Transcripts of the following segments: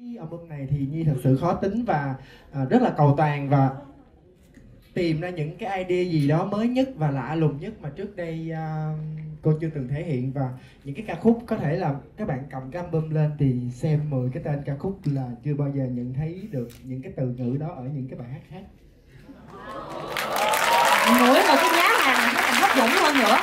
Cái album này thì Nhi thật sự khó tính và à, rất là cầu toàn và tìm ra những cái idea gì đó mới nhất và lạ lùng nhất mà trước đây à, cô chưa từng thể hiện. Và những cái ca khúc có thể là các bạn cầm cái album lên thì xem 10 cái tên ca khúc là chưa bao giờ nhận thấy được những cái từ ngữ đó ở những cái bài hát khác. Nữa một cái giá hàng nó còn hấp dẫn hơn nữa.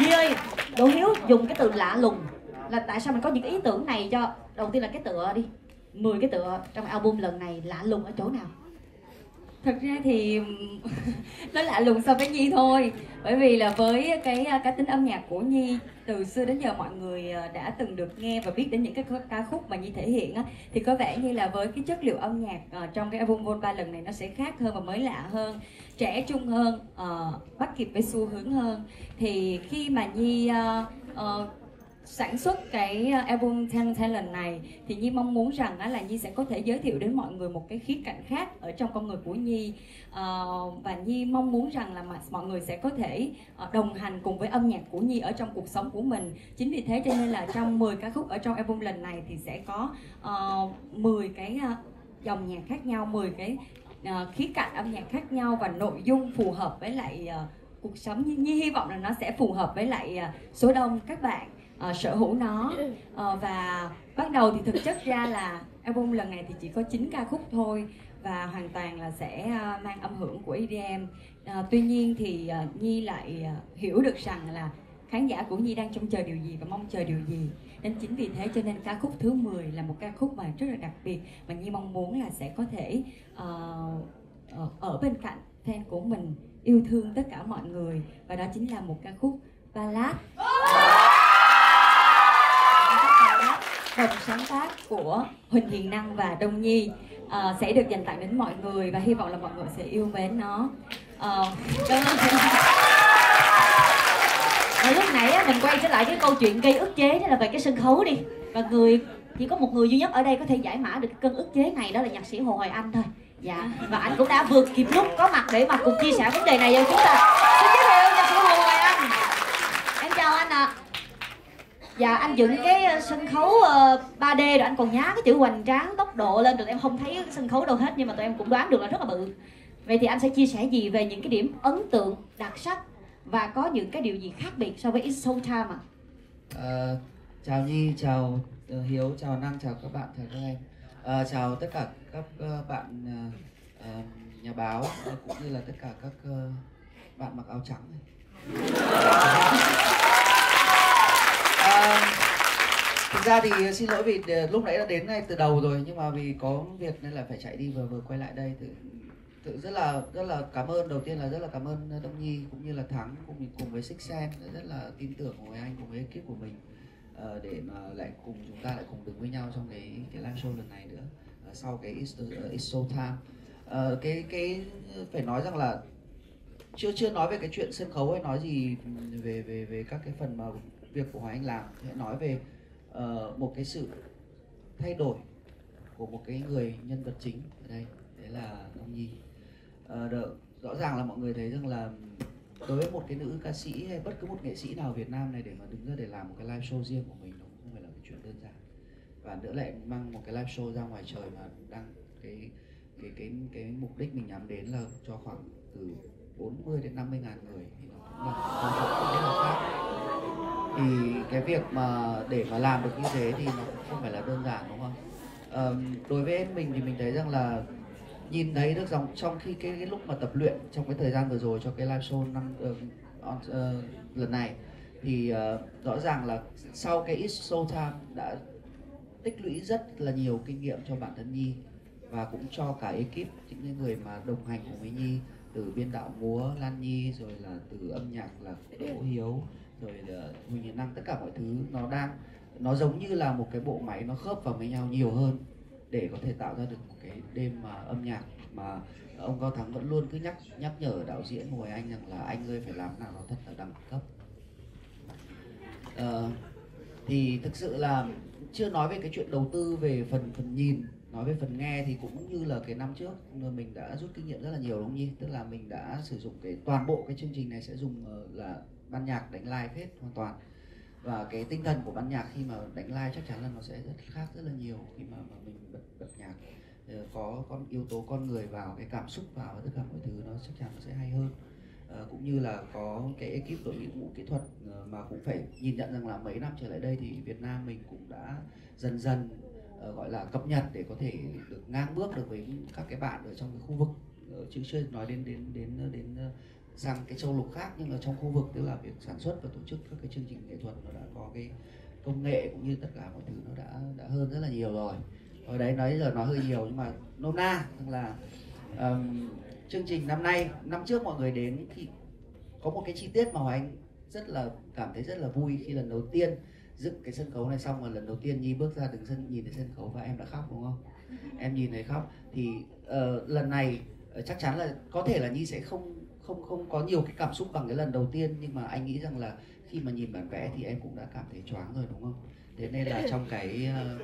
Nhi ơi Đỗ Hiếu dùng cái từ lạ lùng là tại sao mình có những cái ý tưởng này cho đầu tiên là cái tựa đi. 10 cái tựa trong album lần này lạ lùng ở chỗ nào? Thật ra thì nó lạ lùng so với nhi thôi. Bởi vì là với cái à, cá tính âm nhạc của nhi từ xưa đến giờ mọi người à, đã từng được nghe và biết đến những cái ca khúc mà nhi thể hiện á thì có vẻ như là với cái chất liệu âm nhạc à, trong cái album Vol 3 lần này nó sẽ khác hơn và mới lạ hơn trẻ trung hơn ờ, bắt kịp với xu hướng hơn. Thì khi mà nhi uh, uh, sản xuất cái uh, album Ten Talent này thì Nhi mong muốn rằng là Nhi sẽ có thể giới thiệu đến mọi người một cái khía cạnh khác ở trong con người của Nhi. Ờ, và Nhi mong muốn rằng là mọi người sẽ có thể ờ, đồng hành cùng với âm nhạc của Nhi ở trong cuộc sống của mình. Chính vì thế cho nên là trong 10 ca khúc ở trong album lần này thì sẽ có ờ, 10 cái dòng nhạc khác nhau 10 cái khía cạnh âm nhạc khác nhau và nội dung phù hợp với lại cuộc sống. Nhi, hy vọng là nó sẽ phù hợp với lại số đông các bạn uh, sở hữu nó. Uh, và bắt đầu thì thực chất ra là album lần này thì chỉ có 9 ca khúc thôi và hoàn toàn là sẽ uh, mang âm hưởng của EDM uh, tuy nhiên thì uh, Nhi lại uh, hiểu được rằng là khán giả của Nhi đang trông chờ điều gì và mong chờ điều gì. Nên chính vì thế cho nên ca khúc thứ 10 là một ca khúc mà rất là đặc biệt mà Nhi mong muốn là sẽ có thể uh, ở bên cạnh fan của mình yêu thương tất cả mọi người. Và đó chính là một ca khúc ballad đồng sáng tác của Huỳnh Hiền Năng và Đông Nhi uh, sẽ được dành tặng đến mọi người và hy vọng là mọi người sẽ yêu mến nó. Uh, Và lúc nãy á, mình quay trở lại cái câu chuyện gây ức chế đó là về cái sân khấu đi. Và người chỉ có một người duy nhất ở đây có thể giải mã được cơn ức chế này đó là nhạc sĩ Hồ Hoài Anh thôi. Dạ và anh cũng đã vượt kịp lúc có mặt để mà cùng chia sẻ vấn đề này với chúng ta xin giới thiệu nhạc sĩ Hồ Hoài Anh em chào anh ạ à. Dạ anh dựng cái ờ, sân khấu ờ, 3D rồi anh còn nhá cái chữ hoành tráng tốc độ lên được em không thấy sân khấu đâu hết nhưng mà tụi em cũng đoán được là rất là bự Vậy thì anh sẽ chia sẻ gì về những cái điểm ấn tượng, đặc sắc và có những cái điều gì khác biệt so với It's Showtime ạ? À? Uh, chào Nhi, chào uh, Hiếu, chào Năng, chào các bạn, chào các em à, Chào tất cả các uh, bạn uh, nhà báo uh, cũng như là tất cả các uh, bạn mặc áo trắng này thực ra thì xin lỗi vì ờ, lúc nãy đã đến ngay từ đầu rồi nhưng mà vì có việc nên là phải chạy đi vừa vừa quay lại đây. Tự, tự rất là rất là cảm ơn đầu tiên là rất là cảm ơn Đông Nhi cũng như là Thắng cùng cùng với Six Sen rất là tin tưởng với anh cùng với ekip của mình ờ, để mà lại cùng chúng ta lại cùng đứng với nhau trong cái cái live show lần này nữa ờ, sau cái It's, uh, It's Show Time uh, cái cái phải nói rằng là chưa chưa nói về cái chuyện sân khấu hay nói gì về về về các cái phần mà việc của Hoàng Anh làm hãy nói về uh, một cái sự thay đổi của một cái người nhân vật chính ở đây đấy là ông Nhi. Uh, rõ ràng là mọi người thấy rằng là đối với một cái nữ ca sĩ hay bất cứ một nghệ sĩ nào Việt Nam này để mà đứng ra để làm một cái live show riêng của mình nó không phải là cái chuyện đơn giản. Và nữa lại mang một cái live show ra ngoài trời mà đang cái cái cái cái mục đích mình nhắm đến là cho khoảng từ 40 đến 50 ngàn người thì nó cũng là một câu chuyện là khác thì cái việc mà để mà làm được như thế thì nó cũng không phải là đơn giản đúng không? Um, đối với em mình thì mình thấy rằng là nhìn thấy được dòng trong khi cái, cái lúc mà tập luyện trong cái thời gian vừa rồi cho cái live show năm uh, uh, lần này thì uh, rõ ràng là sau cái It's Show Time đã tích lũy rất là nhiều kinh nghiệm cho bản thân Nhi và cũng cho cả ekip những người mà đồng hành cùng với Nhi từ biên đạo múa Lan Nhi rồi là từ âm nhạc là Đỗ Hiếu rồi ờ, Huỳnh Hiền Năng tất cả mọi thứ nó đang nó giống như là một cái bộ máy nó khớp vào với nhau nhiều hơn để có thể tạo ra được một cái đêm mà âm nhạc mà ông Cao Thắng vẫn luôn cứ nhắc nhắc nhở đạo diễn ngồi Anh rằng là anh ơi phải làm nào nó thật là đẳng cấp. Uh, thì thực sự là chưa nói về cái chuyện đầu tư về phần phần nhìn nói về phần nghe thì cũng như là cái năm trước mình đã rút kinh nghiệm rất là nhiều đúng không nhỉ tức là mình đã sử dụng cái toàn bộ cái chương trình này sẽ dùng là ban nhạc đánh live hết hoàn toàn. Và cái tinh thần của ban nhạc khi mà đánh live chắc chắn là nó sẽ rất khác rất là nhiều khi mà, mà mình bật nhạc. Ờ, có con yếu tố con người vào cái cảm xúc vào và tất cả mọi thứ nó chắc chắn nó sẽ hay hơn. À, cũng như là có cái ekip đội ngũ kỹ thuật ờ, mà cũng phải nhìn nhận rằng là mấy năm trở lại đây thì Việt Nam mình cũng đã dần dần gọi là cập nhật để có thể được ngang bước được với các cái bạn ở trong cái khu vực. Chứ chưa nói đến đến đến đến sang cái châu lục khác nhưng ở trong khu vực tức là việc sản xuất và tổ chức các cái chương trình nghệ thuật nó đã có cái công nghệ cũng như tất cả mọi thứ nó đã đã hơn rất là nhiều rồi. Ở đấy nói giờ nói hơi nhiều nhưng mà nôm na tức là ờm, chương trình năm nay năm trước mọi người đến thì có một cái chi tiết mà anh rất là cảm thấy rất là vui khi lần đầu tiên dựng cái sân khấu này xong và lần đầu tiên nhi bước ra đứng sân nhìn thấy sân khấu và em đã khóc đúng không? Em nhìn thấy khóc. Thì ờ, lần này ờ, chắc chắn là có thể là nhi sẽ không không không có nhiều cái cảm xúc bằng cái lần đầu tiên nhưng mà anh nghĩ rằng là khi mà nhìn bản vẽ thì em cũng đã cảm thấy choáng rồi đúng không? Thế nên là trong cái ờ,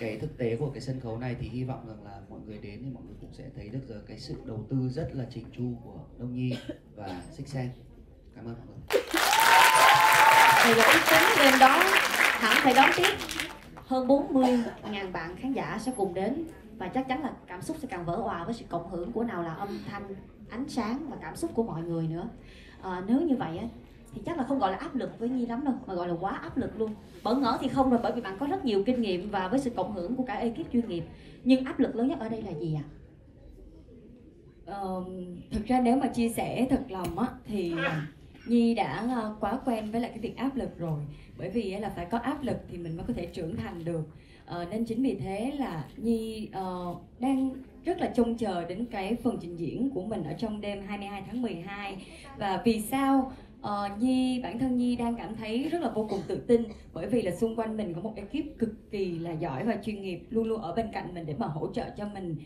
cái thực tế của cái sân khấu này thì hy vọng rằng là mọi người đến thì mọi người cũng sẽ thấy được giờ cái sự đầu tư rất là chỉnh chu của Đông Nhi và Six Sen. Cảm ơn mọi người. Thì ước tính đêm đó hẳn phải đón tiếp. Hơn 40 ngàn bạn khán giả sẽ cùng đến và chắc chắn là cảm xúc sẽ càng vỡ òa với sự cộng hưởng của nào là âm thanh, ánh sáng và cảm xúc của mọi người nữa. À, nếu như vậy á thì chắc là không gọi là áp lực với Nhi lắm đâu mà gọi là quá áp lực luôn. Bỡ ngỡ thì không rồi bởi vì bạn có rất nhiều kinh nghiệm và với sự cộng hưởng của cả ekip chuyên nghiệp. Nhưng áp lực lớn nhất ở đây là gì ạ? À? Ờ, thực ra nếu mà chia sẻ thật lòng á thì Nhi đã ờ, quá quen với lại cái việc áp lực rồi bởi vì là phải có áp lực thì mình mới có thể trưởng thành được uh, nên chính vì thế là Nhi uh, đang rất là trông chờ đến cái phần trình diễn của mình ở trong đêm 22 tháng 12 và vì sao uh, Nhi bản thân Nhi đang cảm thấy rất là vô cùng tự tin? Bởi vì là xung quanh mình có một ekip cực kỳ là giỏi và chuyên nghiệp luôn luôn ở bên cạnh mình để mà hỗ trợ cho mình.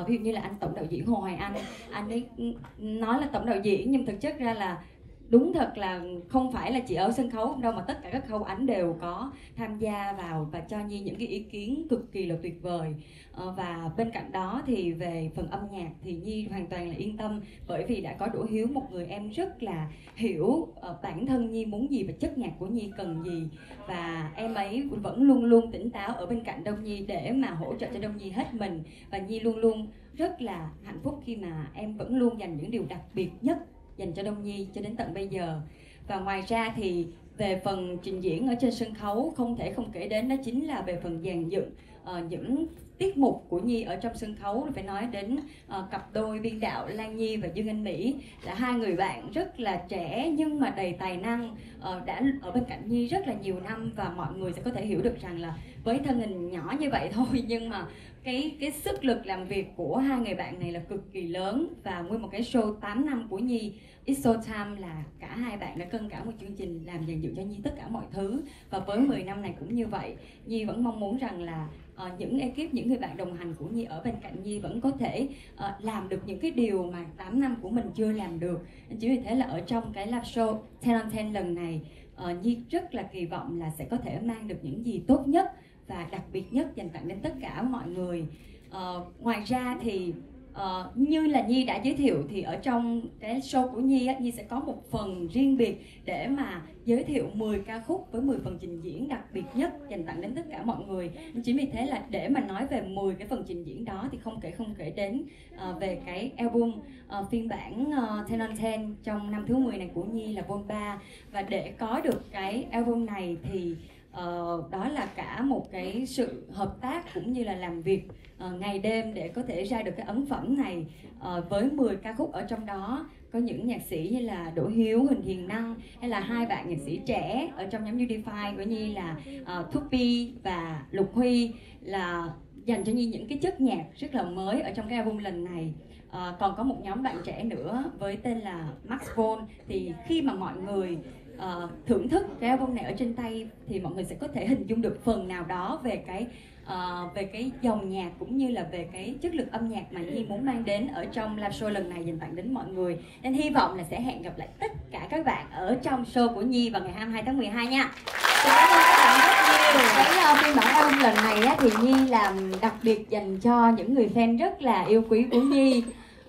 Uh, ví dụ như là anh tổng đạo diễn Hồ Hoài Anh. Anh ấy ừ, nói là tổng đạo diễn nhưng thực chất ra là đúng thật là không phải là chỉ ở sân khấu, đâu mà tất cả các khâu ảnh đều có tham gia vào và cho Nhi những cái ý kiến cực kỳ là tuyệt vời. Ờ, và bên cạnh đó thì về phần âm nhạc thì Nhi hoàn toàn là yên tâm, bởi vì đã có Đỗ Hiếu một người em rất là hiểu ờ, bản thân Nhi muốn gì và chất nhạc của Nhi cần gì. Và em ấy vẫn luôn luôn tỉnh táo ở bên cạnh Đông Nhi để mà hỗ trợ cho Đông Nhi hết mình. Và Nhi luôn luôn rất là hạnh phúc khi mà em vẫn luôn dành những điều đặc biệt nhất dành cho Đông Nhi cho đến tận bây giờ. Và ngoài ra thì về phần trình diễn ở trên sân khấu không thể không kể đến đó chính là về phần dàn dựng uh, những tiết mục của Nhi ở trong sân khấu phải nói đến uh, cặp đôi biên đạo Lan Nhi và Dương Anh Mỹ. Là hai người bạn rất là trẻ nhưng mà đầy tài năng uh, đã ở bên cạnh Nhi rất là nhiều năm và mọi người sẽ có thể hiểu được rằng là với thân hình nhỏ như vậy thôi nhưng mà cái cái sức lực làm việc của hai người bạn này là cực kỳ lớn và nguyên một cái show 8 năm của Nhi It's So Time là cả hai bạn đã cân cả một chương trình làm dành dựng cho Nhi tất cả mọi thứ. Và với 10 năm này cũng như vậy Nhi vẫn mong muốn rằng là uh, những ekip những người bạn đồng hành của Nhi ở bên cạnh Nhi vẫn có thể uh, làm được những cái điều mà 8 năm của mình chưa làm được. Chính vì thế là ở trong cái live show 10 on 10 lần này uh, Nhi rất là kỳ vọng là sẽ có thể mang được những gì tốt nhất và đặc biệt nhất dành tặng đến tất cả mọi người. Uh, ngoài ra thì Uh, như là Nhi đã giới thiệu thì ở trong cái show của Nhi á, Nhi sẽ có một phần riêng biệt để mà giới thiệu 10 ca khúc với 10 phần trình diễn đặc biệt nhất dành tặng đến tất cả mọi người. Chính vì thế là để mà nói về 10 cái phần trình diễn đó thì không kể không kể đến uh, về cái album uh, phiên bản uh, ten on Ten trong năm thứ 10 này của Nhi là Vol 3 và để có được cái album này thì uh, đó là cả một cái sự hợp tác cũng như là làm việc uh, ngày đêm để có thể ra được cái ấn phẩm này uh, với 10 ca khúc ở trong đó. Có những nhạc sĩ như là Đỗ Hiếu, Huỳnh Hiền Năng hay là hai bạn nhạc sĩ trẻ ở trong nhóm Unify của Nhi là uh, Thupi và Lục Huy là dành cho Nhi những cái chất nhạc rất là mới ở trong cái album lần này. Ờ, còn có một nhóm bạn trẻ nữa với tên là Max Von. Thì khi mà mọi người uh, thưởng thức cái album này ở trên tay thì mọi người sẽ có thể hình dung được phần nào đó về cái uh, về cái dòng nhạc cũng như là về cái chất lượng âm nhạc mà Nhi muốn mang đến ở trong live show lần này dành tặng đến mọi người. Nên hy vọng là sẽ hẹn gặp lại tất cả các bạn ở trong show của Nhi vào ngày 22 tháng 12 nha. Cảm ơn các bạn rất nhiều. cái uh, phiên bản album lần này á, thì Nhi làm đặc biệt dành cho những người fan rất là yêu quý của Nhi.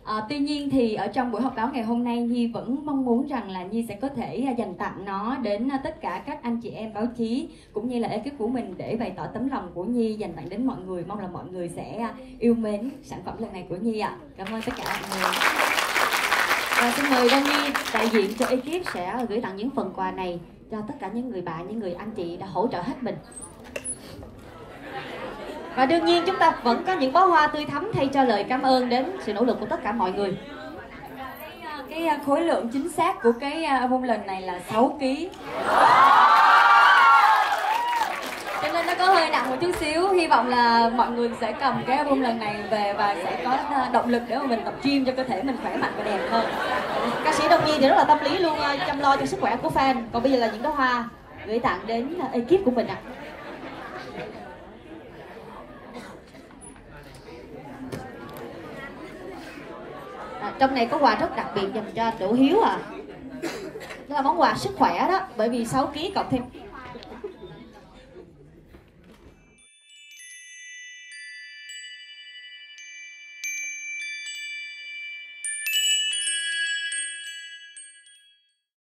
À, tuy nhiên thì ở trong buổi họp báo ngày hôm nay Nhi vẫn mong muốn rằng là Nhi sẽ có thể à, dành tặng nó đến à, tất cả các anh chị em báo chí cũng như là ekip của mình để bày tỏ tấm lòng của Nhi dành tặng đến mọi người mong là mọi người sẽ à, yêu mến sản phẩm lần này của Nhi ạ. Cảm ơn tất cả mọi người. Và xin mời Đông Nhi đại diện cho ekip sẽ gửi tặng những phần quà này cho tất cả những người bạn, những người anh chị đã hỗ trợ hết mình. Và đương nhiên chúng ta vẫn có những bó hoa tươi thắm thay cho lời cảm ơn đến sự nỗ lực của tất cả mọi người. Cái à, khối lượng chính xác của cái à, album lần này là 6 kg. Cho nên nó có hơi nặng một chút xíu Hy vọng là mọi người sẽ cầm cái album lần này về Và sẽ có à, động lực để mà mình tập gym cho cơ thể mình khỏe mạnh và đẹp hơn Ca sĩ Đông Nhi thì rất là tâm lý luôn chăm lo cho sức khỏe của fan. Còn bây giờ là những đóa hoa gửi tặng đến ekip của mình ạ. À, trong này có quà rất đặc biệt dành cho Đỗ Hiếu à. Đó là món quà sức khỏe đó, bởi vì 6 kg cộng thêm